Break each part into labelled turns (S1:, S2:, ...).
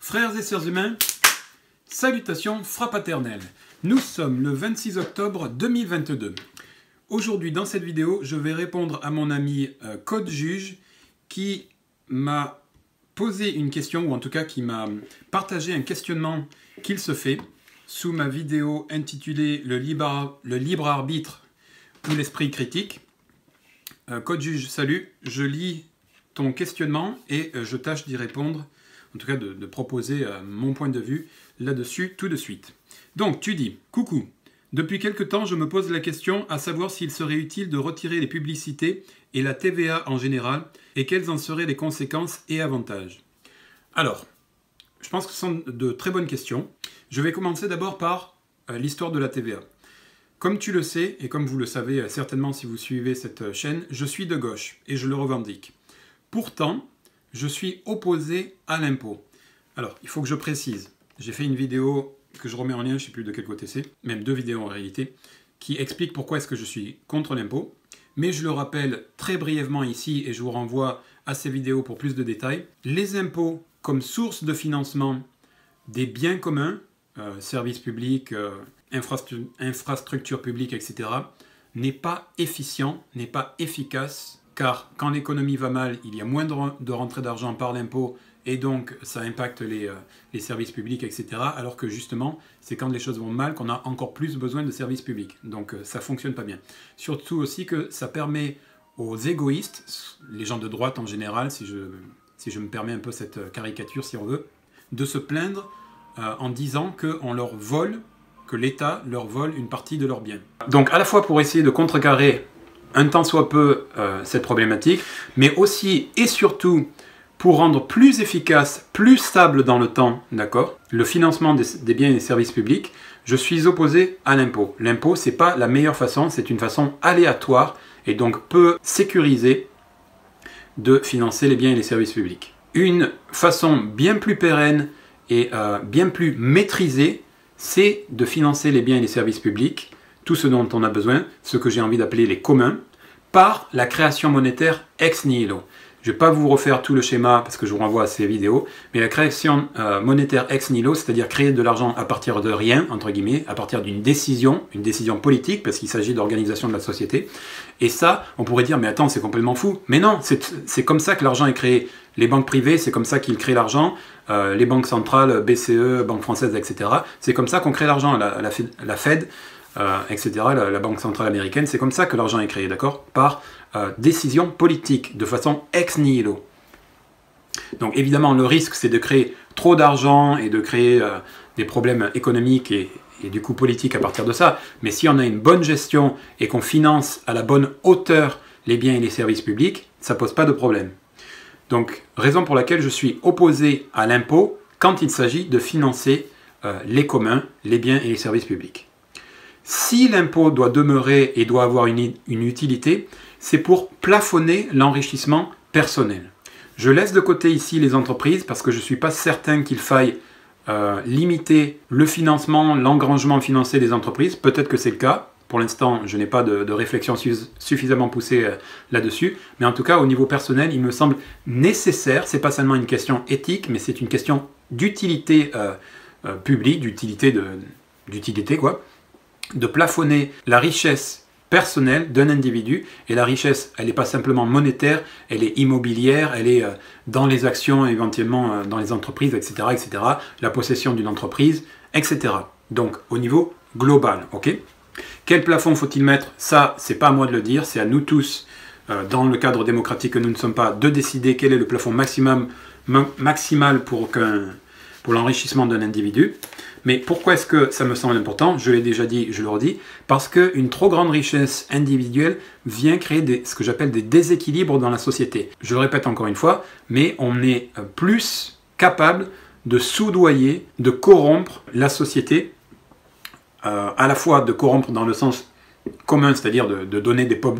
S1: Frères et sœurs humains, salutations fraternelles. Nous sommes le 26 octobre 2022. Aujourd'hui, dans cette vidéo, je vais répondre à mon ami euh, Code Juge qui m'a posé une question, ou en tout cas qui m'a partagé un questionnement qu'il se fait sous ma vidéo intitulée Le libre, le libre arbitre ou l'esprit critique. Euh, Code Juge, salut, je lis ton questionnement et euh, je tâche d'y répondre en tout cas de, proposer euh, mon point de vue là-dessus tout de suite. Donc tu dis, coucou, depuis quelque temps je me pose la question à savoir s'il serait utile de retirer les publicités et la TVA en général, et quelles en seraient les conséquences et avantages. Alors, je pense que ce sont de très bonnes questions. Je vais commencer d'abord par euh, l'histoire de la TVA. Comme tu le sais, et comme vous le savez euh, certainement si vous suivez cette chaîne, je suis de gauche, et je le revendique. Pourtant, je suis opposé à l'impôt. Alors, il faut que je précise. J'ai fait une vidéo que je remets en lien, je ne sais plus de quel côté c'est, même deux vidéos en réalité, qui expliquent pourquoi est-ce que je suis contre l'impôt. Mais je le rappelle très brièvement ici et je vous renvoie à ces vidéos pour plus de détails. Les impôts comme source de financement des biens communs, euh, services publics, euh, infrastructures publiques, etc., n'est pas efficient, n'est pas efficace car quand l'économie va mal, il y a moins de, rentrée d'argent par l'impôt et donc ça impacte euh, les, services publics, etc. Alors que justement, c'est quand les choses vont mal qu'on a encore plus besoin de services publics. Donc euh, ça fonctionne pas bien. Surtout aussi que ça permet aux égoïstes, les gens de droite en général, si je, si je me permets un peu cette caricature si on veut, de se plaindre euh, en disant qu'on leur vole, que l'État leur vole une partie de leurs biens. Donc à la fois pour essayer de contrecarrer un temps soit peu euh, cette problématique, mais aussi et surtout pour rendre plus efficace, plus stable dans le temps, d'accord, le financement des, biens et des services publics, je suis opposé à l'impôt. L'impôt, c'est pas la meilleure façon, c'est une façon aléatoire et donc peu sécurisée de financer les biens et les services publics. Une façon bien plus pérenne et euh, bien plus maîtrisée, c'est de financer les biens et les services publics tout ce dont on a besoin, ce que j'ai envie d'appeler les communs, par la création monétaire ex nihilo. Je ne vais pas vous refaire tout le schéma parce que je vous renvoie à ces vidéos, mais la création euh, monétaire ex nihilo, c'est-à-dire créer de l'argent à partir de rien, entre guillemets, à partir d'une décision, une décision politique, parce qu'il s'agit d'organisation de la société. Et ça, on pourrait dire, mais attends, c'est complètement fou. Mais non, c'est comme ça que l'argent est créé. Les banques privées, c'est comme ça qu'ils créent l'argent. Euh, les banques centrales, BCE, Banque française, etc. C'est comme ça qu'on crée l'argent. la Fed euh, etc., la, Banque centrale américaine, c'est comme ça que l'argent est créé, d'accord? Par euh, décision politique, de façon ex nihilo. Donc évidemment, le risque, c'est de créer trop d'argent et de créer euh, des problèmes économiques et, et, du coup politiques à partir de ça. Mais si on a une bonne gestion et qu'on finance à la bonne hauteur les biens et les services publics, ça pose pas de problème. Donc, raison pour laquelle je suis opposé à l'impôt quand il s'agit de financer les communs, les biens et les services publics. Si l'impôt doit demeurer et doit avoir une, utilité, c'est pour plafonner l'enrichissement personnel. Je laisse de côté ici les entreprises parce que je ne suis pas certain qu'il faille euh, limiter le financement, l'engrangement financier des entreprises. Peut-être que c'est le cas. Pour l'instant, je n'ai pas de, réflexion suffisamment poussée euh, là-dessus. Mais en tout cas, au niveau personnel, il me semble nécessaire, c'est pas seulement une question éthique, mais c'est une question d'utilité euh, publique, d'utilité d'utilité quoi, de plafonner la richesse personnelle d'un individu. Et la richesse, elle n'est pas simplement monétaire, elle est immobilière, elle est euh, dans les actions, éventuellement euh, dans les entreprises, etc. etc. la possession d'une entreprise, etc. Donc au niveau global, ok? Quel plafond faut-il mettre? Ça, c'est pas à moi de le dire, c'est à nous tous, euh, dans le cadre démocratique que nous ne sommes pas, de décider quel est le plafond maximal pour l'enrichissement d'un individu. Mais pourquoi est-ce que ça me semble important? Je l'ai déjà dit, je le redis, parce qu'une trop grande richesse individuelle vient créer ce que j'appelle des déséquilibres dans la société. Je le répète encore une fois, mais on est euh, plus capable de soudoyer, de corrompre la société, euh, à la fois de corrompre dans le sens commun, c'est-à-dire de, donner des pots,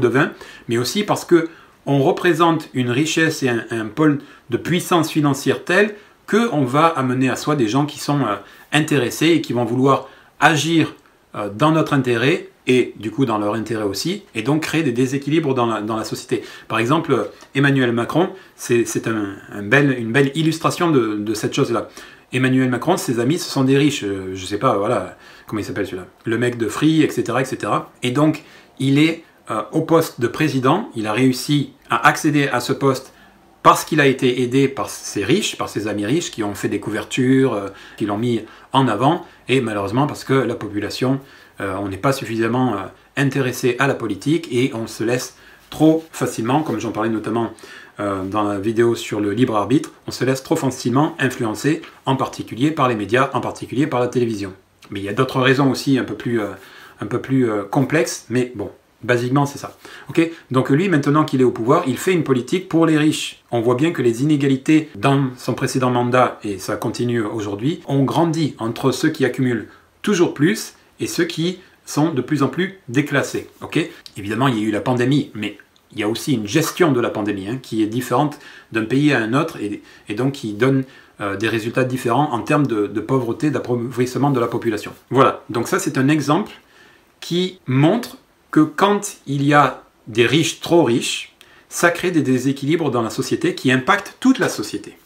S1: de vin, mais aussi parce que on représente une richesse et un, un pôle de puissance financière tel qu'on va amener à soi des gens qui sont euh, intéressés et qui vont vouloir agir euh, dans notre intérêt et du coup dans leur intérêt aussi, et donc créer des déséquilibres dans la, société. Par exemple, Emmanuel Macron, c'est un, une belle illustration de, cette chose-là. Emmanuel Macron, ses amis, ce sont des riches, euh, je sais pas, voilà, comment il s'appelle celui-là, le mec de Free, etc., etc. Et donc, il est euh, au poste de président, il a réussi à accéder à ce poste parce qu'il a été aidé par ses riches, par ses amis riches qui ont fait des couvertures, euh, qui l'ont mis en avant, et malheureusement parce que la population, euh, on n'est pas suffisamment intéressé à la politique et on se laisse trop facilement, comme j'en parlais notamment dans la vidéo sur le libre arbitre, on se laisse trop facilement influencer, en particulier par les médias, en particulier par la télévision. Mais il y a d'autres raisons aussi un peu plus complexes, mais bon, Basiquement, c'est ça. Ok? Donc lui, maintenant qu'il est au pouvoir, il fait une politique pour les riches. On voit bien que les inégalités dans son précédent mandat, et ça continue aujourd'hui, ont grandi entre ceux qui accumulent toujours plus et ceux qui sont de plus en plus déclassés. Ok? Évidemment, il y a eu la pandémie, mais il y a aussi une gestion de la pandémie hein, qui est différente d'un pays à un autre et, donc qui donne euh, des résultats différents en termes de, de pauvreté, d'appauvrissement de la population. Voilà, donc ça c'est un exemple qui montre que quand il y a des riches trop riches, ça crée des déséquilibres dans la société qui impactent toute la société.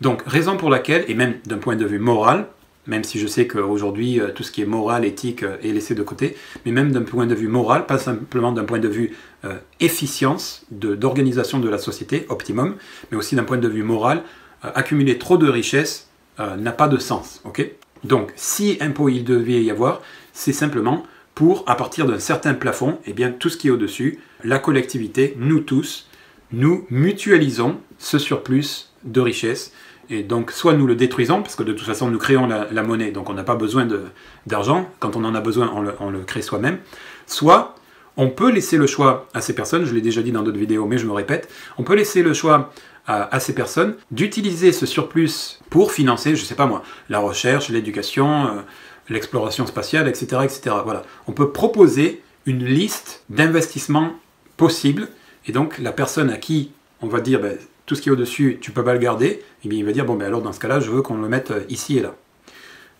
S1: Donc, raison pour laquelle, et même d'un point de vue moral, même si je sais qu'aujourd'hui euh, tout ce qui est moral, éthique euh, est laissé de côté, mais même d'un point de vue moral, pas simplement d'un point de vue euh, efficience d'organisation de, la société, optimum, mais aussi d'un point de vue moral, accumuler trop de richesses n'a pas de sens. Donc si impôt il devait y avoir, c'est simplement pour, à partir d'un certain plafond, eh bien, tout ce qui est au-dessus, la collectivité, nous tous, nous mutualisons ce surplus de richesse. Et donc, soit nous le détruisons, parce que de toute façon, nous créons la, monnaie, donc on n'a pas besoin d'argent. Quand on en a besoin, on le, crée soi-même. Soit, on peut laisser le choix à ces personnes, je l'ai déjà dit dans d'autres vidéos, mais je me répète, on peut laisser le choix à, ces personnes d'utiliser ce surplus pour financer, je ne sais pas moi, la recherche, l'éducation, euh, l'exploration spatiale, etc., etc. On peut proposer une liste d'investissements possibles, et donc la personne à qui on va dire ben, tout ce qui est au-dessus, tu peux pas le garder, eh il va dire bon ben alors dans ce cas-là, je veux qu'on le mette euh, ici et là.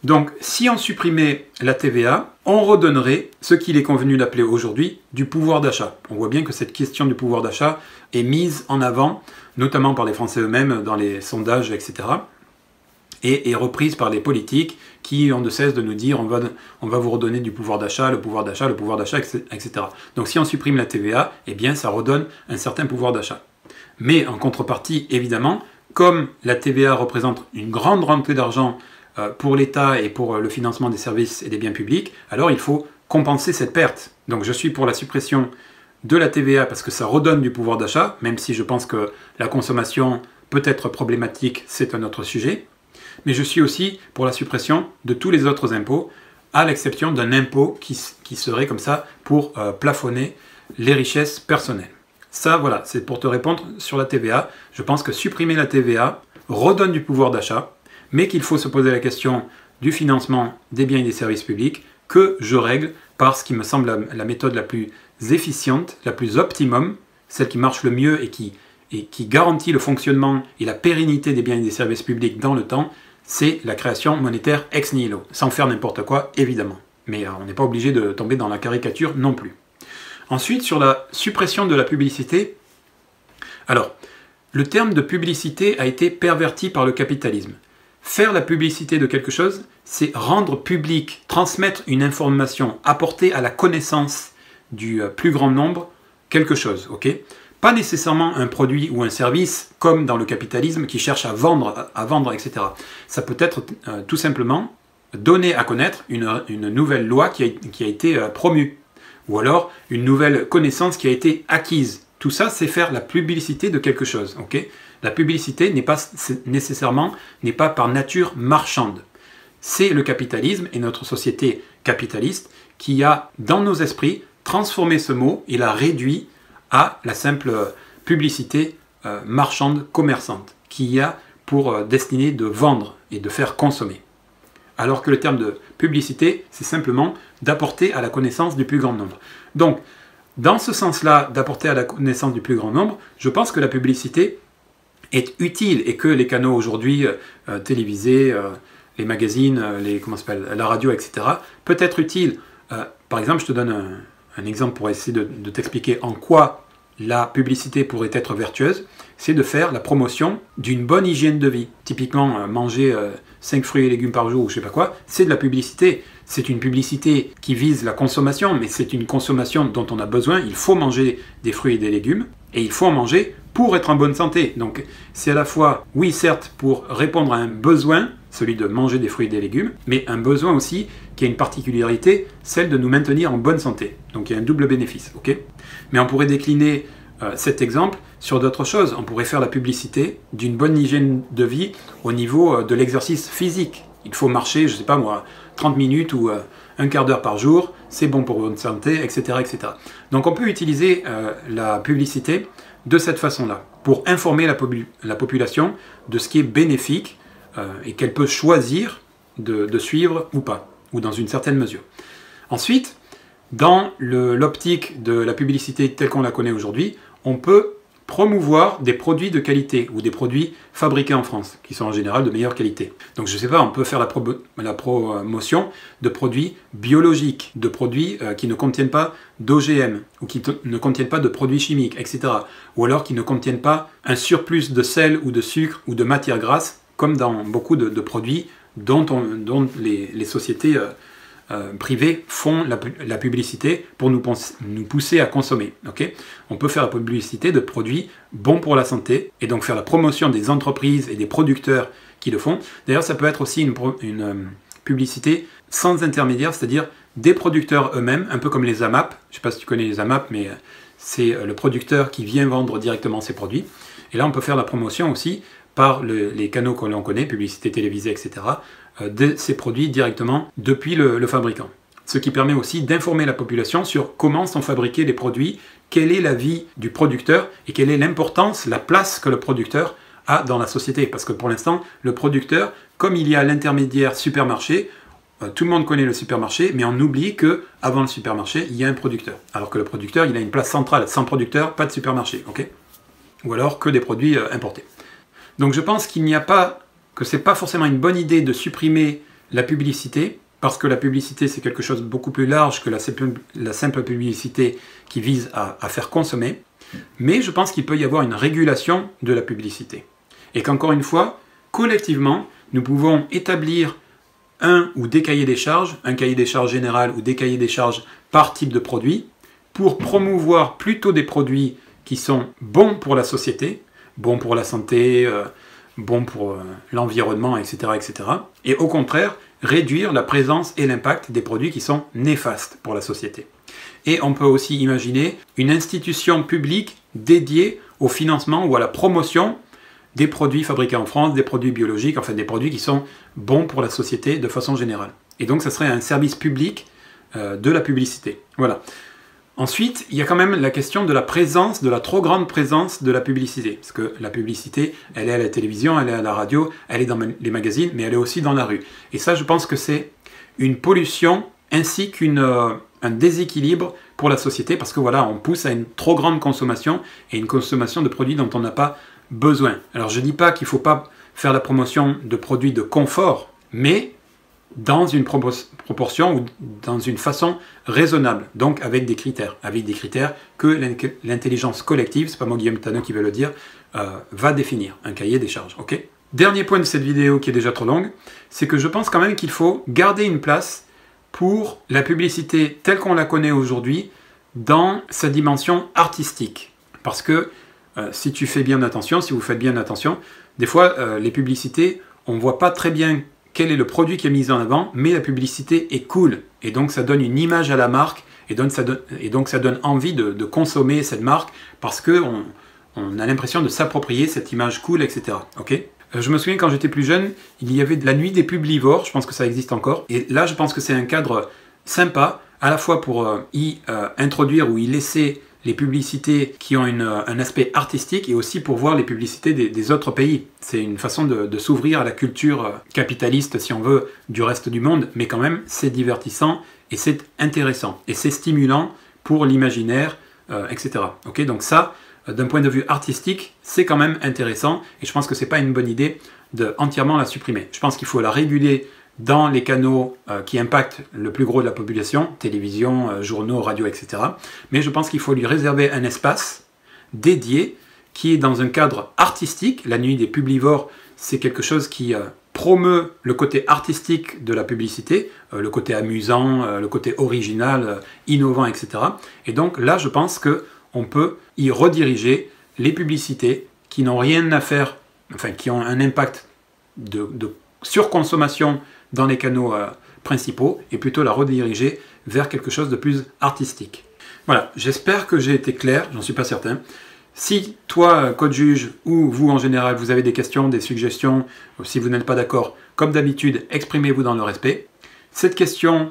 S1: Donc si on supprimait la TVA, on redonnerait ce qu'il est convenu d'appeler aujourd'hui du pouvoir d'achat. On voit bien que cette question du pouvoir d'achat est mise en avant, notamment par les Français eux-mêmes dans les sondages, etc et est reprise par les politiques qui ont de cesse de nous dire on va, on va vous redonner du pouvoir d'achat, le pouvoir d'achat, le pouvoir d'achat, etc. Donc si on supprime la TVA, eh bien ça redonne un certain pouvoir d'achat. Mais en contrepartie, évidemment, comme la TVA représente une grande rentrée d'argent euh, pour l'État et pour le financement des services et des biens publics, alors il faut compenser cette perte. Donc je suis pour la suppression de la TVA parce que ça redonne du pouvoir d'achat, même si je pense que la consommation peut être problématique, c'est un autre sujet mais je suis aussi pour la suppression de tous les autres impôts, à l'exception d'un impôt qui, serait comme ça pour euh, plafonner les richesses personnelles. Ça, voilà, c'est pour te répondre sur la TVA. Je pense que supprimer la TVA redonne du pouvoir d'achat, mais qu'il faut se poser la question du financement des biens et des services publics que je règle par ce qui me semble la, méthode la plus efficiente, la plus optimum, celle qui marche le mieux et qui, et qui garantit le fonctionnement et la pérennité des biens et des services publics dans le temps, c'est la création monétaire ex nihilo, sans faire n'importe quoi, évidemment. Mais euh, on n'est pas obligé de tomber dans la caricature non plus. Ensuite, sur la suppression de la publicité, alors, le terme de publicité a été perverti par le capitalisme. Faire la publicité de quelque chose, c'est rendre public, transmettre une information, apporter à la connaissance du euh, plus grand nombre quelque chose, ok? Pas nécessairement un produit ou un service comme dans le capitalisme qui cherche à vendre, à vendre etc. Ça peut être euh, tout simplement donner à connaître une, nouvelle loi qui a, été euh, promue, ou alors une nouvelle connaissance qui a été acquise. Tout ça, c'est faire la publicité de quelque chose. la publicité n'est pas nécessairement, n'est pas par nature marchande. C'est le capitalisme et notre société capitaliste qui a, dans nos esprits, transformé ce mot et l'a réduit à la simple publicité euh, marchande commerçante qui a pour euh, destinée de vendre et de faire consommer. Alors que le terme de publicité, c'est simplement d'apporter à la connaissance du plus grand nombre. Donc, dans ce sens-là, d'apporter à la connaissance du plus grand nombre, je pense que la publicité est utile et que les canaux aujourd'hui euh, télévisés, les magazines, les, comment la radio, etc., peut être utile Par exemple, je te donne un, exemple pour essayer de, t'expliquer en quoi la publicité pourrait être vertueuse, c'est de faire la promotion d'une bonne hygiène de vie. Typiquement, euh, manger 5 euh, fruits et légumes par jour ou je sais pas quoi, c'est de la publicité. C'est une publicité qui vise la consommation, mais c'est une consommation dont on a besoin. Il faut manger des fruits et des légumes, et il faut en manger pour être en bonne santé. Donc c'est à la fois, oui certes, pour répondre à un besoin, celui de manger des fruits et des légumes, mais un besoin aussi qui a une particularité, celle de nous maintenir en bonne santé. Donc il y a un double bénéfice, Mais on pourrait décliner euh, cet exemple sur d'autres choses. On pourrait faire la publicité d'une bonne hygiène de vie au niveau euh, de l'exercice physique. Il faut marcher, je sais pas moi, 30 minutes ou euh, un quart d'heure par jour, c'est bon pour votre santé, etc., etc. Donc on peut utiliser la publicité de cette façon-là, pour informer la, la, population de ce qui est bénéfique et qu'elle peut choisir de, suivre ou pas, ou dans une certaine mesure. Ensuite, dans l'optique de la publicité telle qu'on la connaît aujourd'hui, on peut promouvoir des produits de qualité ou des produits fabriqués en France, qui sont en général de meilleure qualité. Donc je ne sais pas, on peut faire la, promotion de produits biologiques, de produits euh, qui ne contiennent pas d'OGM ou qui ne contiennent pas de produits chimiques, etc. Ou alors qui ne contiennent pas un surplus de sel ou de sucre ou de matière grasse, comme dans beaucoup de, produits dont, les, sociétés euh, euh, privés font la, publicité pour nous, pousser à consommer. On peut faire la publicité de produits bons pour la santé et donc faire la promotion des entreprises et des producteurs qui le font. D'ailleurs, ça peut être aussi une, euh, publicité sans intermédiaire, c'est-à-dire des producteurs eux-mêmes, un peu comme les AMAP. Je ne sais pas si tu connais les AMAP, mais c'est le producteur qui vient vendre directement ses produits. Et là, on peut faire la promotion aussi par les canaux que l'on connaît, publicité télévisée, etc., euh, de ces produits directement depuis le, fabricant. Ce qui permet aussi d'informer la population sur comment sont fabriqués les produits, quelle est la vie du producteur et quelle est l'importance, la place que le producteur a dans la société. Parce que pour l'instant, le producteur, comme il y a l'intermédiaire supermarché, euh, tout le monde connaît le supermarché, mais on oublie que avant le supermarché, il y a un producteur. Alors que le producteur, il a une place centrale. Sans producteur, pas de supermarché, ok? Ou alors que des produits euh, importés. Donc je pense qu'il n'y a pas que c'est pas forcément une bonne idée de supprimer la publicité, parce que la publicité c'est quelque chose de beaucoup plus large que la, simple publicité qui vise à, faire consommer, mais je pense qu'il peut y avoir une régulation de la publicité. Et qu'encore une fois, collectivement, nous pouvons établir un ou des cahiers des charges, un cahier des charges général ou des cahiers des charges par type de produit, pour promouvoir plutôt des produits qui sont bons pour la société, bons pour la santé, euh, bon pour euh, l'environnement, etc., etc. Et au contraire, réduire la présence et l'impact des produits qui sont néfastes pour la société. Et on peut aussi imaginer une institution publique dédiée au financement ou à la promotion des produits fabriqués en France, des produits biologiques, enfin des produits qui sont bons pour la société de façon générale. Et donc ça serait un service public euh, de la publicité. Voilà. Ensuite, il y a quand même la question de la présence, de la trop grande présence de la publicité. Parce que la publicité, elle est à la télévision, elle est à la radio, elle est dans les magazines, mais elle est aussi dans la rue. Et ça, je pense que c'est une pollution ainsi qu'un euh, déséquilibre pour la société, parce que voilà, on pousse à une trop grande consommation et une consommation de produits dont on n'a pas besoin. Alors je ne dis pas qu'il ne faut pas faire la promotion de produits de confort, mais dans une proportion ou dans une façon raisonnable, donc avec des critères, avec des critères que l'intelligence collective, c'est pas moi Guillaume Tanneau qui veut le dire, euh, va définir, un cahier des charges. ok? Dernier point de cette vidéo qui est déjà trop longue, c'est que je pense quand même qu'il faut garder une place pour la publicité telle qu'on la connaît aujourd'hui dans sa dimension artistique. Parce que euh, si tu fais bien attention, si vous faites bien attention, des fois euh, les publicités, on voit pas très bien quel est le produit qui est mis en avant, mais la publicité est cool. Et donc ça donne une image à la marque, et, donc ça donne, et donc ça donne envie de, consommer cette marque, parce qu'on on a l'impression de s'approprier cette image cool, etc. Ok? Euh, je me souviens quand j'étais plus jeune, il y avait la nuit des publivores, je pense que ça existe encore. Et là, je pense que c'est un cadre sympa, à la fois pour euh, y euh, introduire ou y laisser les publicités qui ont un aspect artistique et aussi pour voir les publicités des, autres pays. C'est une façon de, s'ouvrir à la culture capitaliste, si on veut, du reste du monde, mais quand même, c'est divertissant et c'est intéressant et c'est stimulant pour l'imaginaire, euh, etc. Ok, donc ça, euh, d'un point de vue artistique, c'est quand même intéressant et je pense que c'est pas une bonne idée de entièrement la supprimer. Je pense qu'il faut la réguler dans les canaux euh, qui impactent le plus gros de la population, télévision, euh, journaux, radio, etc. Mais je pense qu'il faut lui réserver un espace dédié qui est dans un cadre artistique. La nuit des publivores, c'est quelque chose qui promeut le côté artistique de la publicité, le côté amusant, le côté original, innovant, etc. Et donc là, je pense que on peut y rediriger les publicités qui n'ont rien à faire, enfin qui ont un impact de, surconsommation dans les canaux euh, principaux et plutôt la rediriger vers quelque chose de plus artistique. Voilà, j'espère que j'ai été clair, j'en suis pas certain. Si toi, code juge, ou vous en général, vous avez des questions, des suggestions, ou si vous n'êtes pas d'accord, comme d'habitude, exprimez-vous dans le respect. Cette question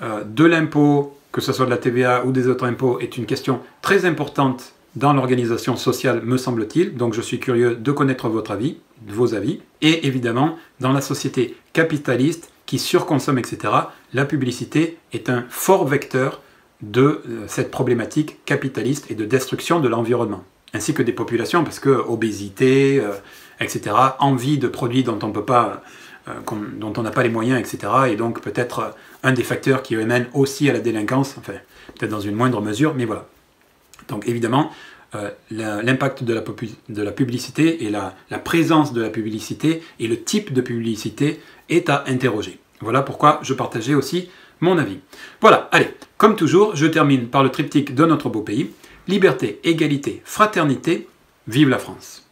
S1: euh, de l'impôt, que ce soit de la TVA ou des autres impôts, est une question très importante dans l'organisation sociale, me semble-t-il. Donc je suis curieux de connaître votre avis, vos avis. Et évidemment, dans la société capitaliste qui surconsomme, etc., la publicité est un fort vecteur de euh, cette problématique capitaliste et de destruction de l'environnement, ainsi que des populations, parce que obésité, euh, etc., envie de produits dont on peut pas, euh, dont on n'a pas les moyens, etc., et donc peut-être un des facteurs qui mène aussi à la délinquance, enfin peut-être dans une moindre mesure, mais voilà. Donc évidemment, euh, l'impact de, la publicité et la, présence de la publicité et le type de publicité est à interroger. Voilà pourquoi je partageais aussi mon avis. Voilà, allez, comme toujours, je termine par le triptyque de notre beau pays. Liberté, égalité, fraternité, vive la France.